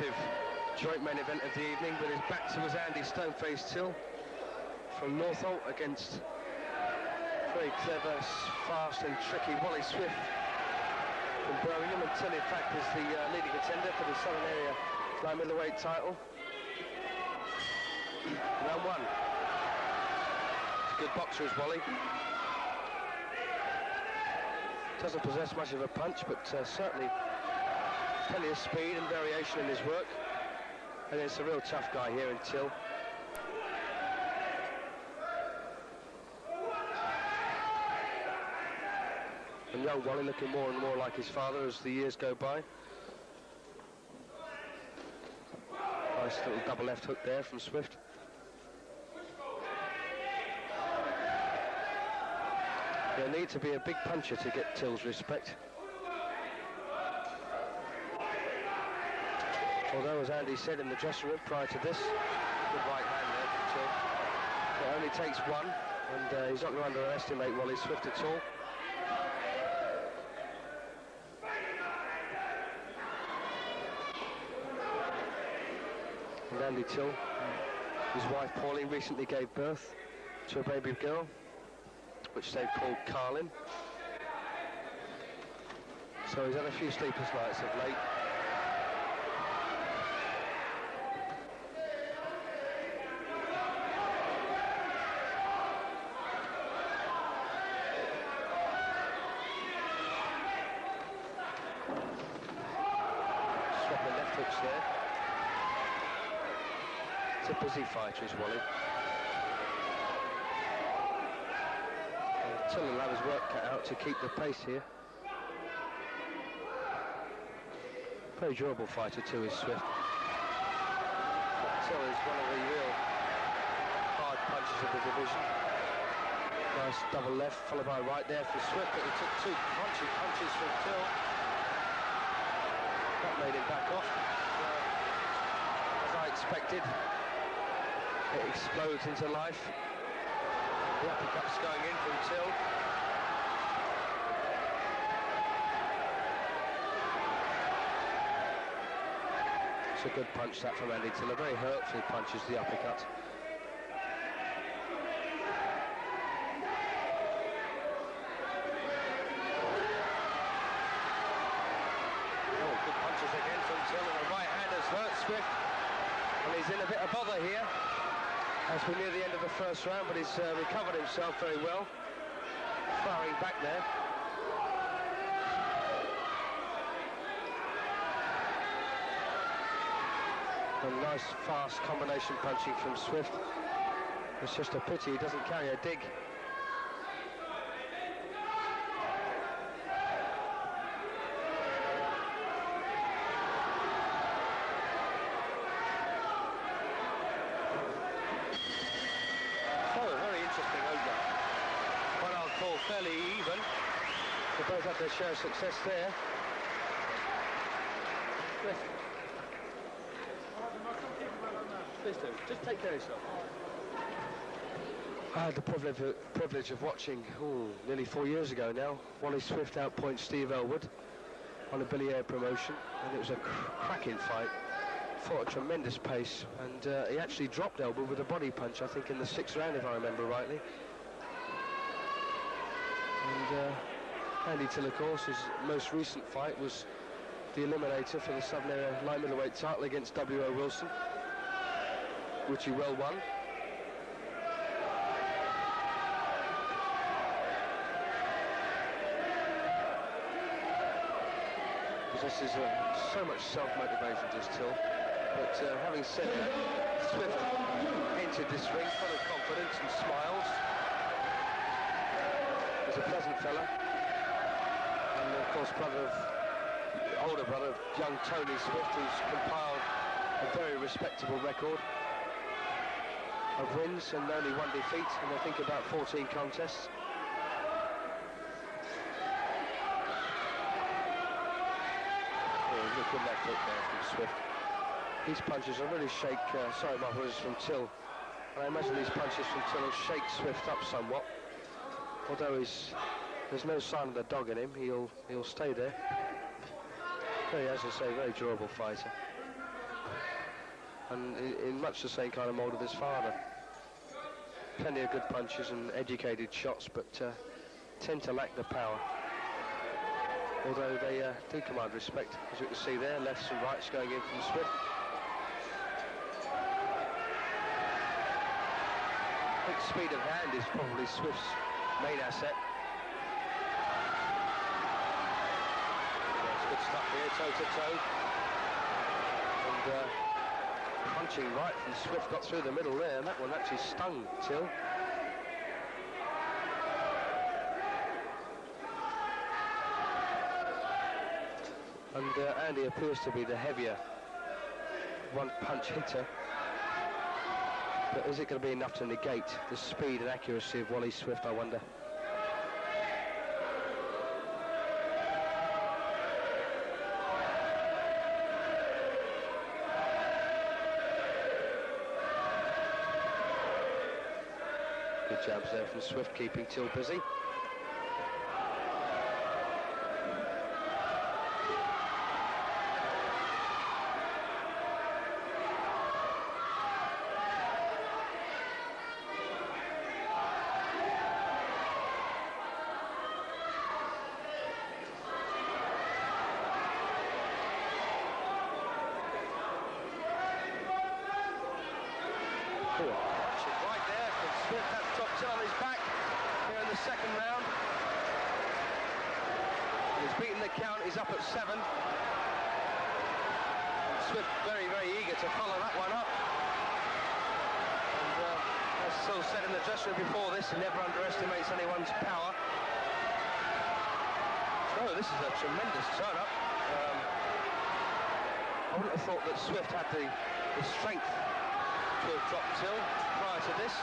explosive joint main event of the evening, but his back to was Andy Stoneface Till from Northolt against very clever, fast and tricky Wally Swift from Birmingham. And Till, in fact, is the uh, leading contender for the Southern Area light middleweight title. Round one. Good boxer is Wally. Doesn't possess much of a punch, but uh, certainly plenty of speed and variation in his work. And it's a real tough guy here in Till. And young Wally looking more and more like his father as the years go by. Nice little double left hook there from Swift. You'll need to be a big puncher to get Till's respect. Although, as Andy said in the dressing room prior to this, good right hand there Till. It only takes one, and uh, he's not going to underestimate Wally Swift at all. And Andy Till, his wife Pauline, recently gave birth to a baby girl, which they've called Carlin. So he's had a few sleepless nights of late. Swapping left hooks there. It's a is Wally. And Till will his work cut out to keep the pace here. Very durable fighter too is Swift. Till is one of the real hard punches of the division. Nice double left, followed by right there for Swift, but he took two punchy punches from Till. That made him back off. As I expected, it explodes into life. The uppercut's going in from Till. It's a good punch that from Andy Till. A very hurtful punch is the uppercut. Oh, good punches again from Till, and the right hand has hurt Swift. And he's in a bit of bother here as we near the end of the first round, but he's uh, recovered himself very well. Firing back there. A nice, fast combination punching from Swift. It's just a pity he doesn't carry a dig. Oh, very interesting over. What I'll call fairly even. They both had their share of success there. Please do. Just take care of yourself. I had the privilege of, privilege of watching, ooh, nearly four years ago now, Wally Swift outpoint Steve Elwood on a Billy Aird promotion, and it was a cr- cracking fight. Fought a tremendous pace, and uh, he actually dropped Elwood with a body punch, I think, in the sixth round, if I remember rightly. And uh, Andy Till, of course, his most recent fight was the eliminator for the Southern Area light middleweight title against W.O. Wilson, which he well won. Possesses uh, so much self-motivation, just Till. But uh, having said that, Swift entered this ring full of confidence and smiles. He's a pleasant fella. Course, brother of, older brother of young Tony Swift, who's compiled a very respectable record of wins and only one defeat, and I think about 14 contests. Oh, look at that there from Swift. These punches are really shake, uh, sorry, my brothers from Till. And I imagine these punches from Till will shake Swift up somewhat. Although he's, there's no sign of the dog in him, he'll he'll stay there. Very, as I say, very durable fighter. And in, much the same kind of mould of his father. Plenty of good punches and educated shots, but uh, tend to lack the power. Although they uh, do command respect, as you can see there, lefts and rights going in from Swift. I think speed of hand is probably Swift's main asset. That's good stuff here, toe to toe. And uh, punching right from Swift got through the middle there, and that one actually stung Till. And uh, Andy appears to be the heavier one-punch hitter. But is it going to be enough to negate the speed and accuracy of Wally Swift, I wonder? There from Swift, keeping Till busy. Cool. Shit right there from Swift. That's top Till on his back here in the second round. And he's beaten the count. He's up at seven. And Swift very, very eager to follow that one up. And uh, as Till said in the dressing room before this, he never underestimates anyone's power. So this is a tremendous turn-up. Um, I wouldn't have thought that Swift had the, the strength to have dropped Till prior to this.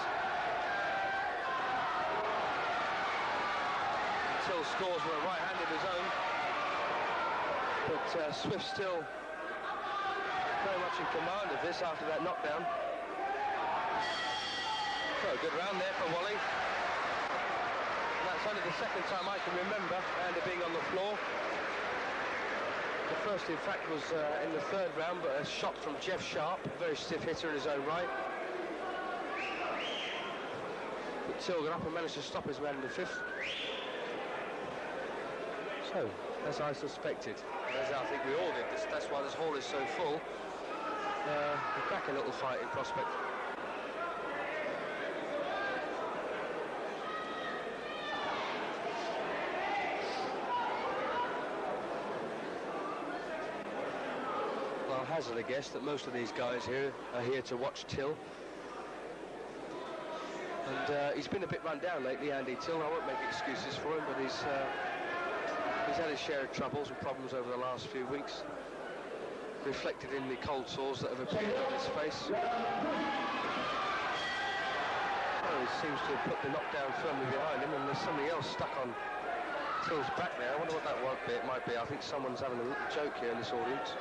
Till scores with a right hand of his own. But uh, Swift still very much in command of this after that knockdown. So good round there for Wally. And that's only the second time I can remember Andy being on the floor. The first, in fact, was uh, in the third round, but a shot from Jeff Sharp, a very stiff hitter in his own right. But Till got up and managed to stop his man in the fifth. So, as I suspected, as I think we all did, that's why this hall is so full, uh, back a little fight in prospect. Hazard a guess that most of these guys here are here to watch Till. And uh, he's been a bit run down lately, Andy Till. I won't make excuses for him, but he's uh, he's had his share of troubles and problems over the last few weeks, reflected in the cold sores that have appeared on his face. Well, he seems to have put the knockdown firmly behind him, and there's something else stuck on Till's back there. I wonder what that might be. It might be. I think someone's having a little joke here in this audience.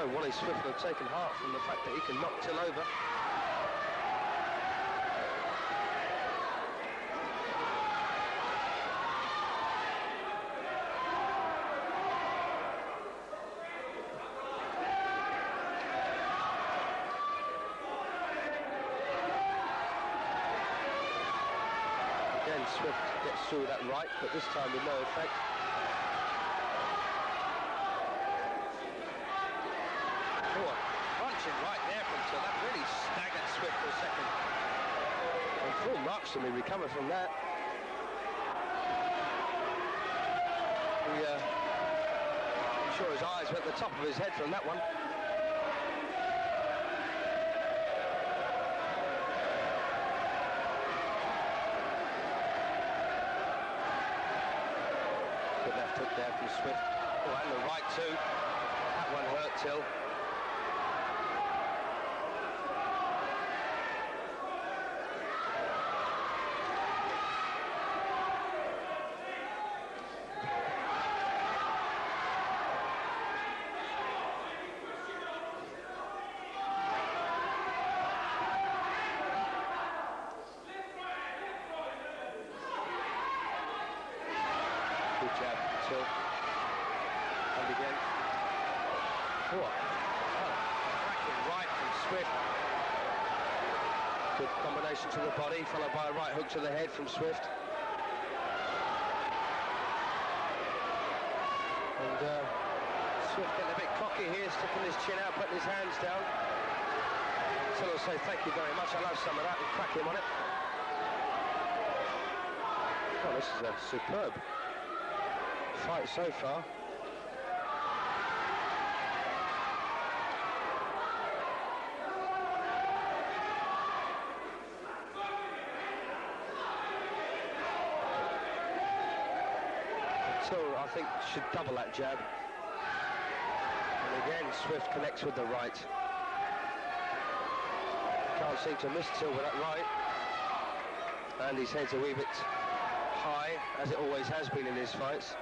So Wally Swift have taken heart from the fact that he can knock Till over. Again, Swift gets through that right, but this time with no effect. Oh, punching right there from Till. That really staggered Swift for a second. And full marks to me recover from that. He, uh, I'm sure his eyes went to the top of his head from that one. Good left hook there from Swift. Oh, and the right too. That one hurt. Till. And again. What? Oh, cracking right from Swift. Good combination to the body, followed by a right hook to the head from Swift. And uh, Swift getting a bit cocky here, sticking his chin out, putting his hands down. So I'll say thank you very much. I love some of that and crack him on it. Oh, this is a superb fight so far. So I think should double that jab. And again, Swift connects with the right. Can't seem to miss Till with that right. And his head's a wee bit high, as it always has been in his fights.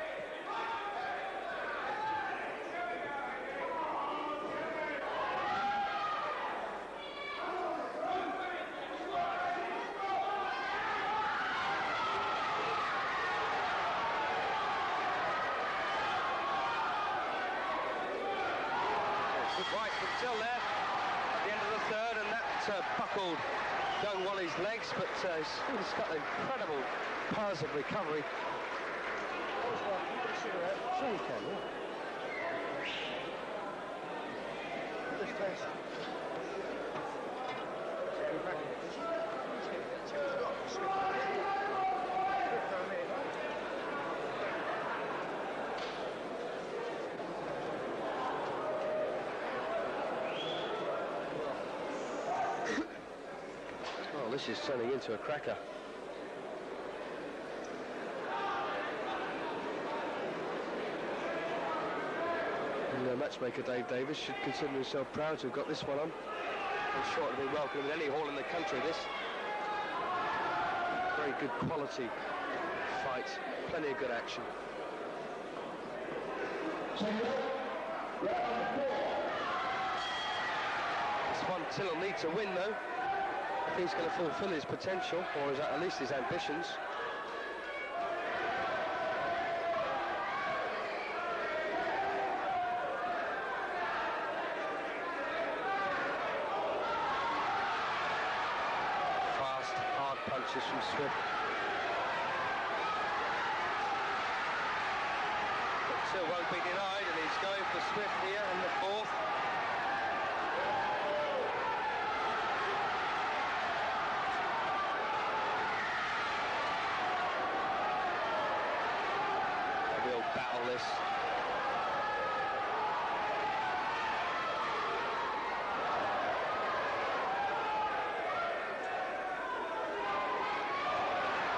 Good right from Till there at the end of the third, and that uh, buckled young Wally's legs, but uh, he's, he's got incredible powers of recovery. Sure you can, yeah. Oh, this is turning into a cracker. And uh, matchmaker Dave Davis should consider himself proud to have got this one on. I'm sure it'll be welcome in any hall in the country, this. Very good quality fight. Plenty of good action. This one Till will need to win, though he's going to fulfill his potential, or is that at least his ambitions. Fast, hard punches from Swift. But still won't be denied, and he's going for Swift here in the fourth. A real battle this.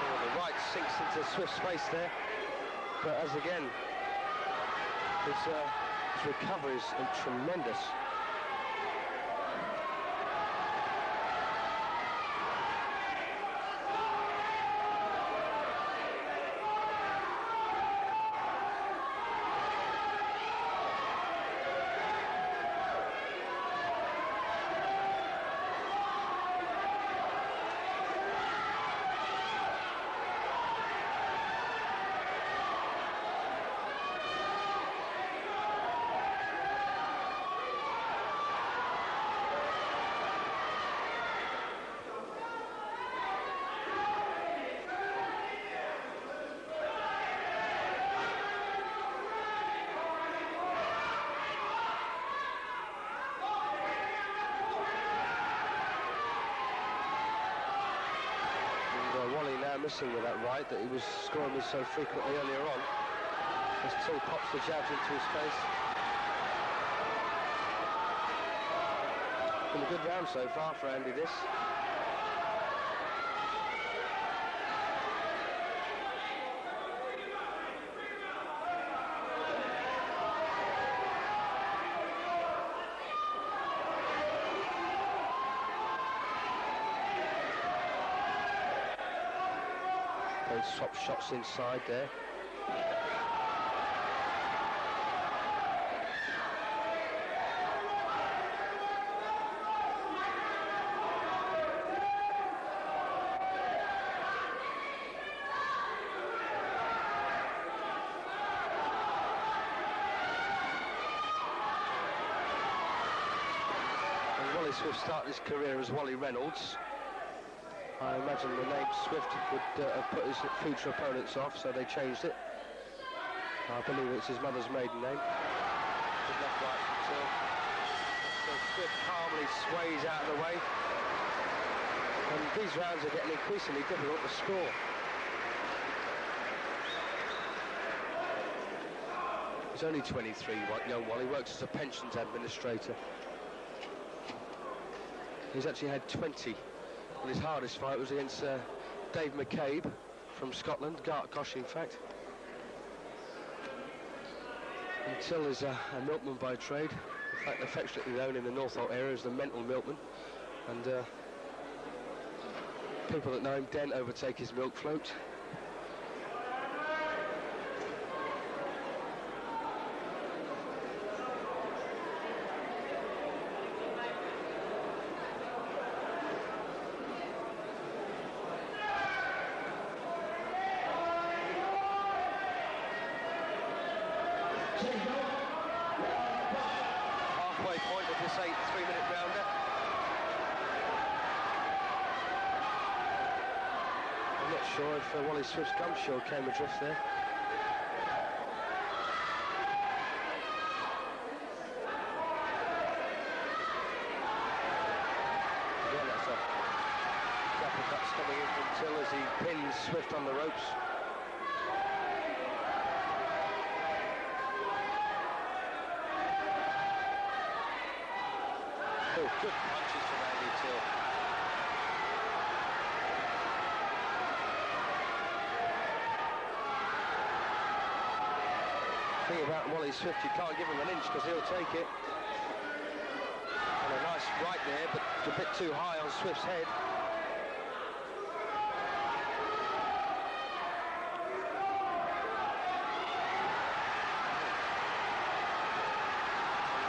Oh, the right sinks into Swift's space there, but as again, his, uh, his recovery is tremendous. And uh, That right that he was scoring with so frequently earlier on. As Till pops the jabs into his face. Been a good round so far for Andy this. shots inside there. Wally will start his career as Wally Reynolds. I imagine the name Swift would uh, have put his future opponents off, so they changed it. I believe it's his mother's maiden name. So Swift calmly sways out of the way. And these rounds are getting increasingly difficult to score. He's only 23, young Wally, works as a pensions administrator. He's actually had 20 his hardest fight was against uh, Dave McCabe from Scotland, Gartcosh in fact. And Till is a, a, milkman by trade, in fact affectionately known in the Northolt area as the mental milkman. And uh, people that know him don't overtake his milk float. For uh, Wally Swift's gumshoe came adrift there. Again, that's a coming in from Till as he pins Swift on the ropes. Oh, good punches from Andy Till. Thing about Wally Swift, you can't give him an inch because he'll take it. And a nice right there, but a bit too high on Swift's head.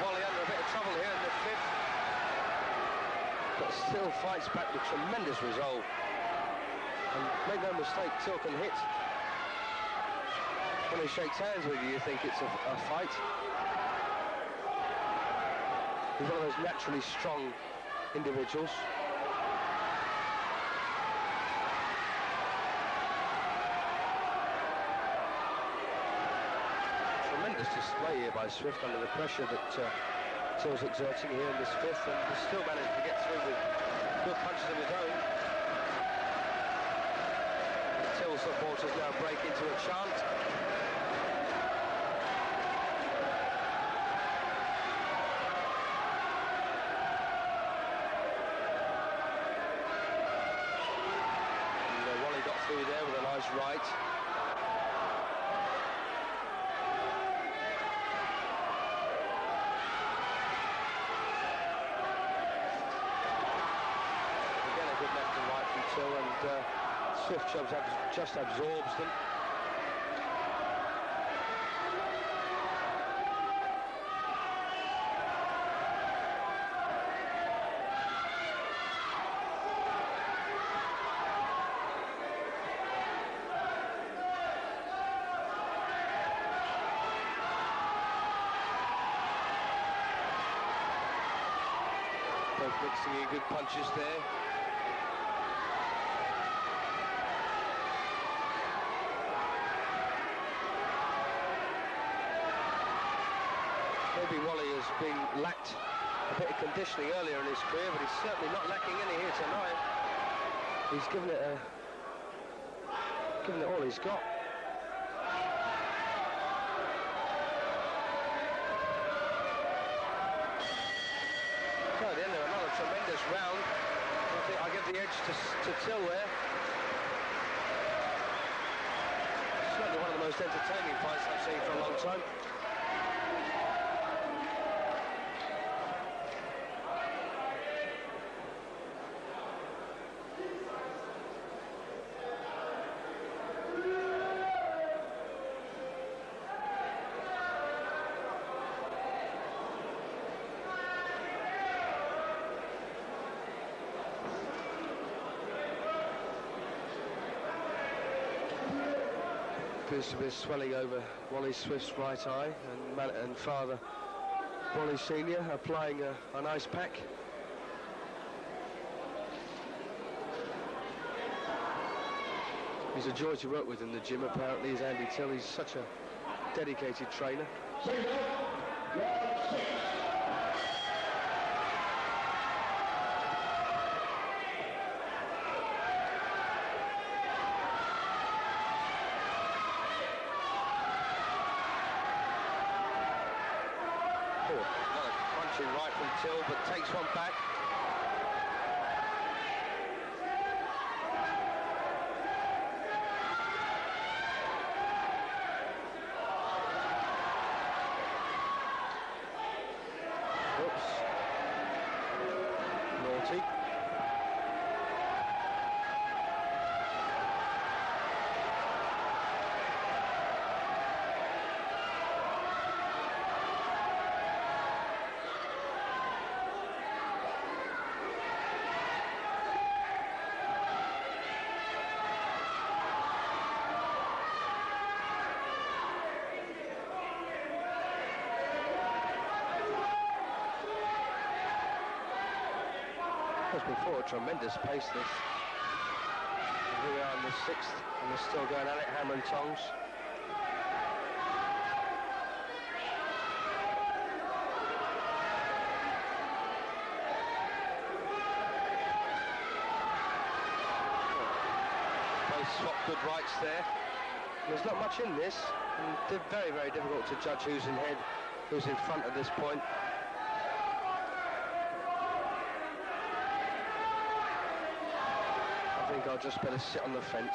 Wally under a bit of trouble here in the fifth. But still fights back with tremendous resolve. And make no mistake, Till can hit when he shakes hands with you, you think it's a, a fight. He's one of those naturally strong individuals. Tremendous display here by Swift under the pressure that uh, Till's exerting here in this fifth, and he still managed to get through with good punches of his own. Supporters now break into a chant. Uh, right. Again, a good left and right from Till, and just absorbs them. good punches there. Maybe Wally has been lacked a bit of conditioning earlier in his career, but he's certainly not lacking any here tonight. He's given it a given it all he's got. By the end of Another tremendous round. I think I give the edge to, to Till there. Certainly one of the most entertaining fights I've seen for a long time. appears to be swelling over Wally Swift's right eye and, and father Wally Senior applying a, an ice pack. He's a joy to work with in the gym apparently, is Andy Till. He's such a dedicated trainer. But takes one back. Tremendous pace this. Here we are in the sixth, and they're still going at it, hammer and tongs. Both swap good rights there. There's not much in this, and very, very difficult to judge who's in head, who's in front at this point. I'll just better sit on the fence.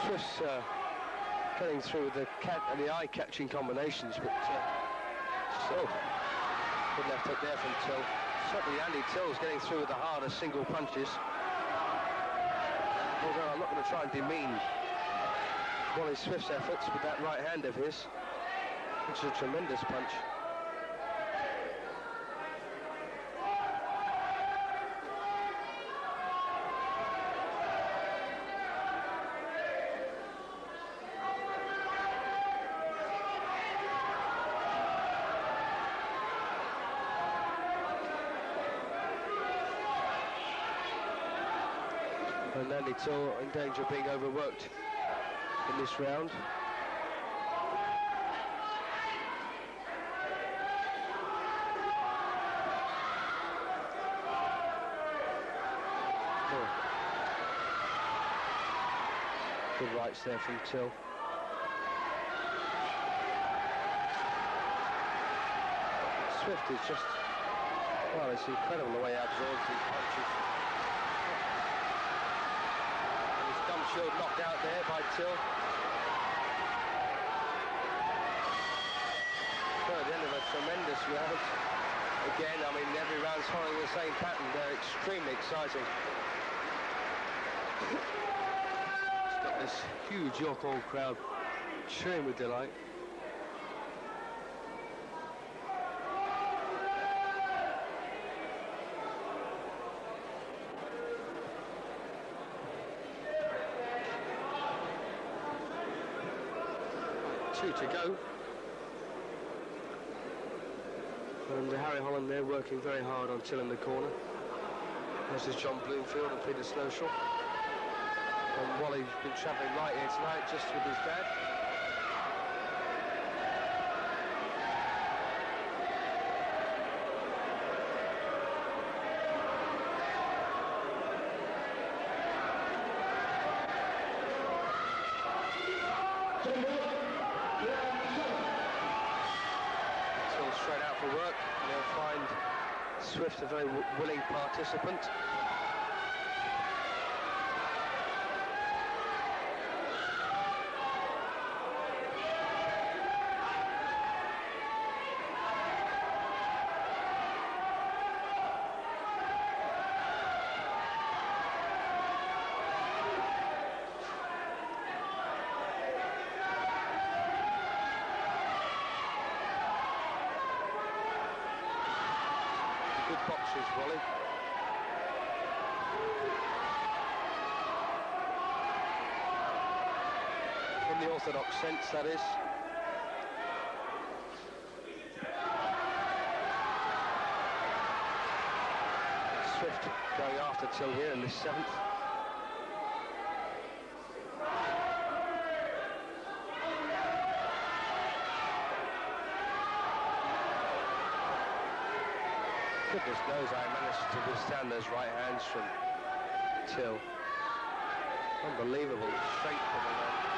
Swift's uh, getting through the cat and the eye-catching combinations, but uh, still good left hook there from Till. Certainly Andy Till's getting through with the harder single punches. Although I'm not going to try and demean Wally Swift's efforts with that right hand of his, which is a tremendous punch. Andy Till in danger of being overworked in this round. Oh. Good rights there from Till. Swift is just, well, it's incredible the way he absorbs these punches. And his gum knocked out there by Till. So at the end of a tremendous round. Again, I mean, every round's following the same pattern. They're extremely exciting. This huge York Hall crowd cheering with delight. To go. And Harry Holland there working very hard on Till in the corner. This is John Bloomfield and Peter Snowshall. And Wally's been travelling right here tonight just with his dad. Till straight out for work. And they'll find Swift a very w- willing participant. Good boxers, Wally. In the orthodox sense, that is. Swift going after Till here in this seventh. Goodness knows I managed to withstand those right hands from Till. Unbelievable strength the man.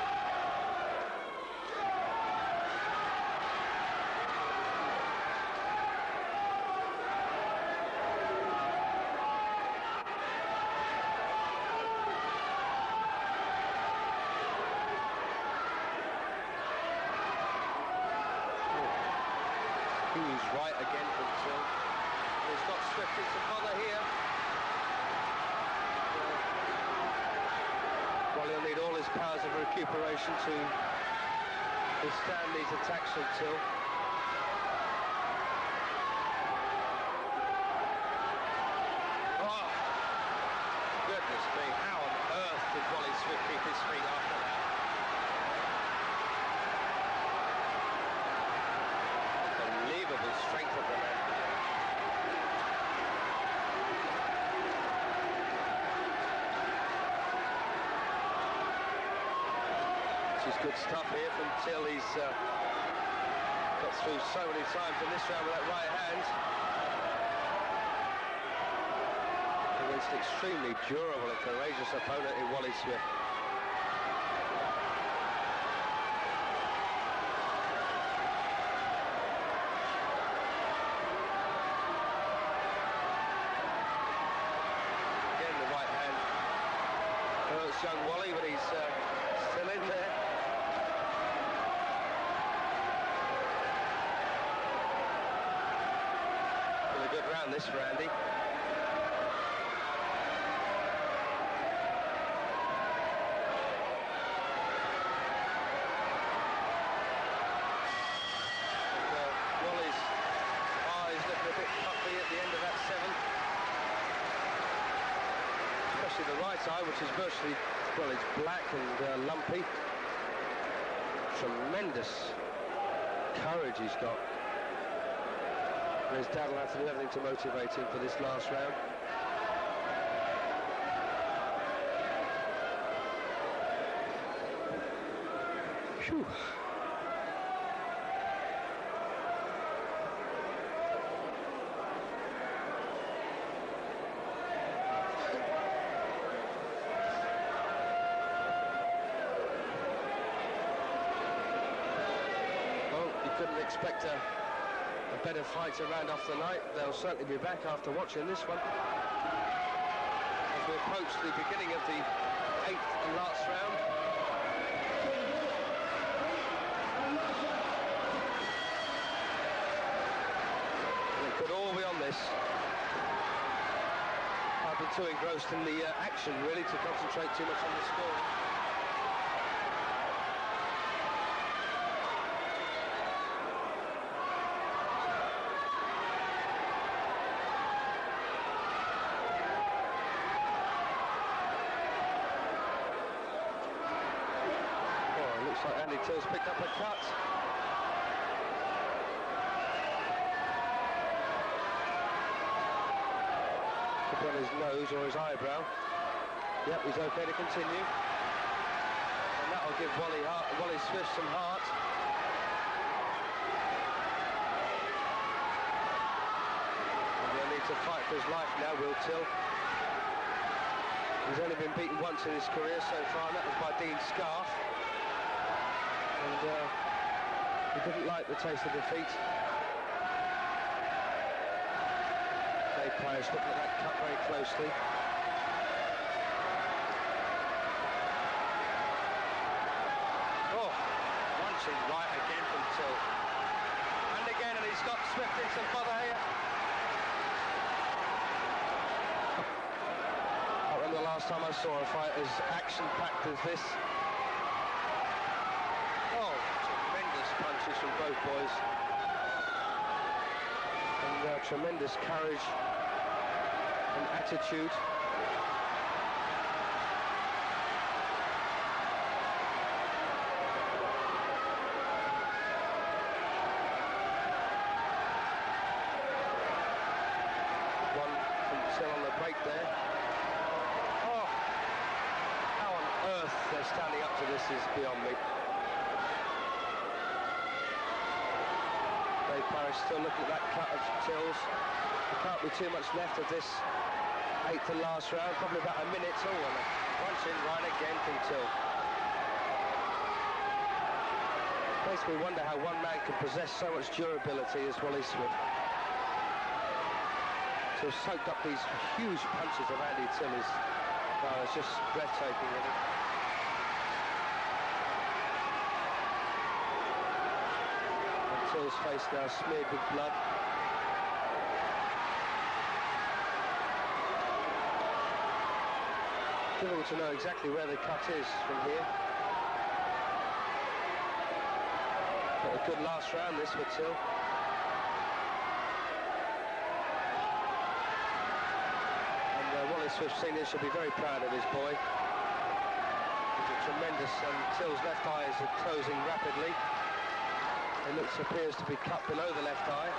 He's right again from Till. He's got Swift into bother here. Well, he'll need all his powers of recuperation to withstand these attacks from Till. Oh, goodness me, how on earth did Wally Swift keep his feet after that? Unbelievable strength of the man. This is Till. He's uh, got through so many times in this round with that right hand. Against extremely durable and courageous opponent in Wally Swift. Again, the right hand hurts young Wally, but he's uh, still in there. Been a good round this for Andy. And, uh, Wally's eyes looking a bit puffy at the end of that seventh especially the right eye, which is virtually, well, it's black and uh, lumpy. Tremendous courage he's got. And his dad will have to do everything to motivate him for this last round. Phew. Oh, you couldn't expect a better fights around round off the night. They'll certainly be back after watching this one. As we approach the beginning of the eighth and last round. And it could all be on this. I've been too engrossed in the uh, action, really, to concentrate too much on the scoring. Oh, it looks like Andy Till's picked up a cut. Be on his nose or his eyebrow. Yep, he's okay to continue. And that'll give Wally, Wally Swift some heart. And he'll need to fight for his life now, Will Till. He's only been beaten once in his career so far, and that was by Dean Scarf. And uh, he didn't like the taste of defeat. Dave Pius looking at that cut very closely. Oh, launching right again from Till. And again, and he's got Swift in some bother here. I remember the last time I saw a fight as action-packed as this. Oh, tremendous punches from both boys. And uh, tremendous courage and attitude. One from on the break there. Oh, how on earth they're standing up to this is beyond me. Parrish still looking at that cut of Tills. There can't be too much left of this eighth and last round, probably about a minute or one. Once in, right again from Till. Makes me wonder how one man can possess so much durability as Wally Swift. To have soaked up these huge punches of Andy Till is oh, it's just breathtaking. Till's face now smeared with blood. Difficult to know exactly where the cut is from here. But a good last round this for Till. And uh, Wally Swift Senior should be very proud of his boy. He's a tremendous, and Till's left eye is closing rapidly. It looks appears to be cut below the left eye.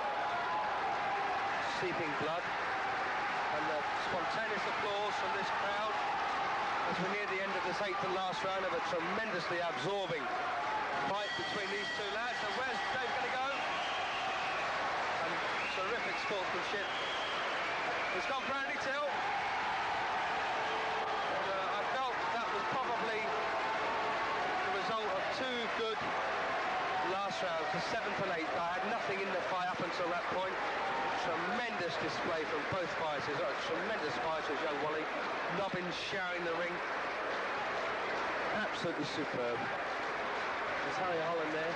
Seeping blood. And the spontaneous applause from this crowd as we near the end of this eighth and last round of a tremendously absorbing fight between these two lads. And where's Dave going to go? And terrific sportsmanship. It's gone for Andy Till. And, uh, I felt that was probably the result of two good last rounds, the seventh and eighth. I had nothing in the fight up until that point. Tremendous display from both fighters. A tremendous fighters, young Wally. Nobbins showering the ring. Absolutely superb. There's Harry Holland there.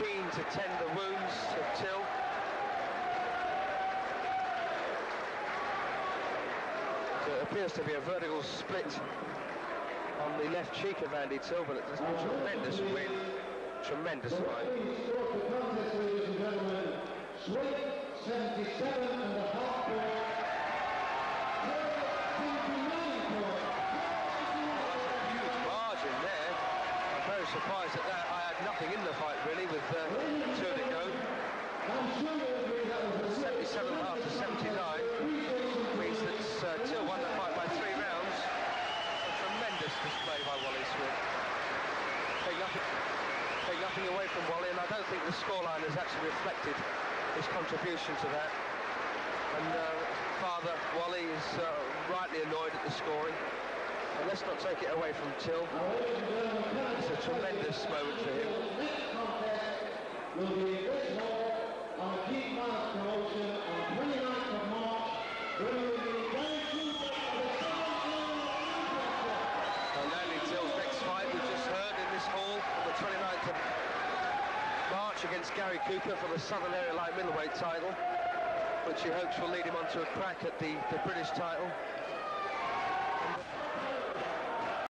Keen to tend the wounds of Till. So it appears to be a vertical split the left cheek of Andy Till, but it's a tremendous win. Tremendous fight. Ladies and gentlemen. Swift 77 and a half point. Till 79 point. Huge margin there. I'm very surprised at that. I had nothing in the fight really with uh, two to go. I'm sure you agree that was a 77 after 79 means that uh, Till won the fight by three rounds. A tremendous display by Wally Swift. Take nothing, take nothing away from Wally, and I don't think the scoreline has his contribution to that. And uh, father Wally is uh, rightly annoyed at the scoring. And let's not take it away from Till. It's a tremendous moment for him. Against Gary Cooper for the Southern Area Light Middleweight title, which he hopes will lead him onto a crack at the, the British title.